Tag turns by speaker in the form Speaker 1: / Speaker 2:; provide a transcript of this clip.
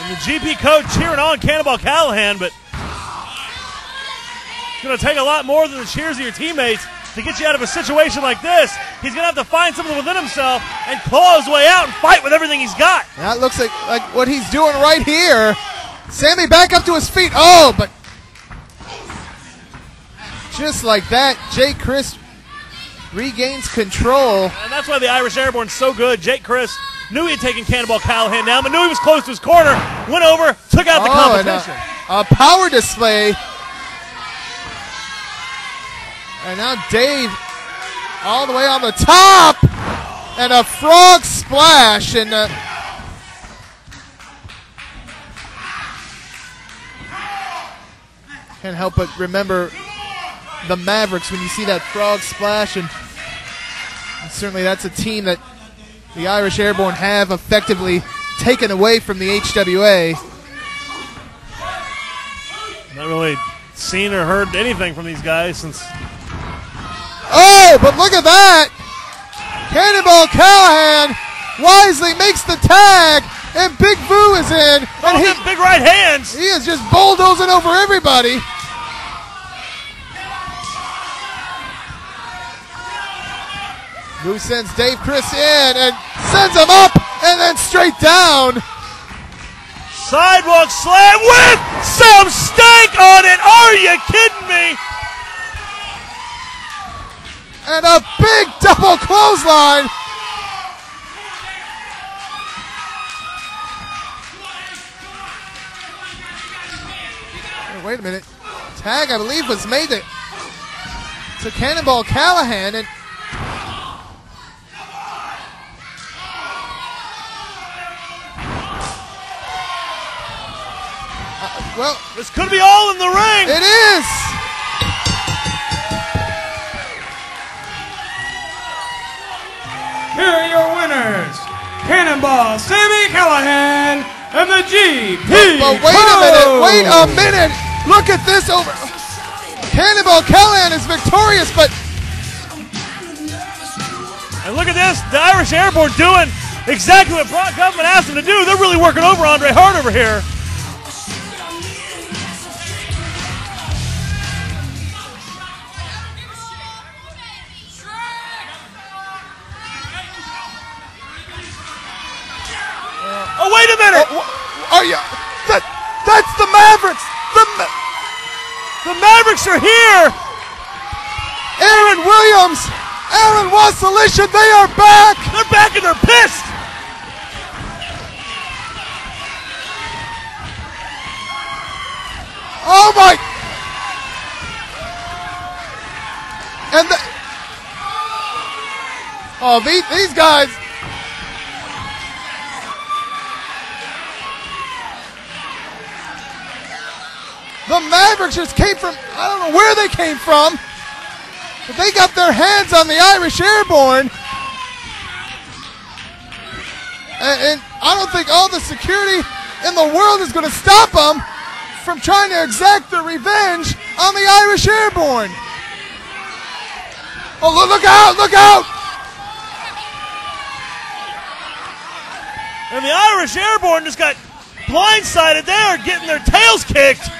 Speaker 1: And the GP coach cheering on Cannonball Callahan, but it's going to take a lot more than the cheers of your teammates to get you out of a situation like this. He's going to have to find something within himself and claw his way out and fight with everything he's got.
Speaker 2: That looks like, like what he's doing right here. Sammy back up to his feet. Oh, but just like that, Jake Crist regains control.
Speaker 1: And that's why the Irish Airborne's so good. Jake Crist knew he had taken Cannonball Callahan down, but knew he was close to his corner. Went over, took out the
Speaker 2: Oh,
Speaker 1: competition.
Speaker 2: a, a power display. And now Dave all the way on the top. And a frog splash. And uh, can't help but remember the Mavericks when you see that frog splash. And certainly that's a team that the Irish Airborne have effectively taken away from the HWA.
Speaker 1: Not really seen or heard anything from these guys since
Speaker 2: Oh, but look at that! Cannonball Callahan wisely makes the tag, and Big Vu is in, and
Speaker 1: oh,
Speaker 2: he,
Speaker 1: big right hands.
Speaker 2: he is just bulldozing over everybody. Vu sends Dave Crist in and sends him up and then straight down.
Speaker 1: Sidewalk slam with some stank on it. Are you kidding me?
Speaker 2: and a big double clothesline. Wait a minute. Tag, I believe, was made to, to Cannonball Callahan, and well,
Speaker 1: This could be all in the ring.
Speaker 2: it is.
Speaker 3: Here are your winners Cannonball Sammy Callahan and the GP.
Speaker 2: But wait a minute, wait a minute. Look at this over. Cannonball Callahan is victorious, but
Speaker 1: And look at this. The Irish Airborne doing exactly what Brock Government asked them to do. They're really working over Andre Hart over here. Oh, wait a minute.
Speaker 2: Oh, are oh, you? That, that's the Mavericks. The Ma-
Speaker 1: The Mavericks are here.
Speaker 2: Aaron Williams, Aaron Wasilicia, they are back.
Speaker 1: They're back and they're pissed.
Speaker 2: Oh my! And the, oh, these, these guys. The Mavericks just came from, I don't know where they came from, but they got their hands on the Irish Airborne. And, and I don't think all the security in the world is going to stop them from trying to exact their revenge on the Irish Airborne. Oh, look, out, look out!
Speaker 1: And the Irish Airborne just got blindsided there, getting their tails kicked.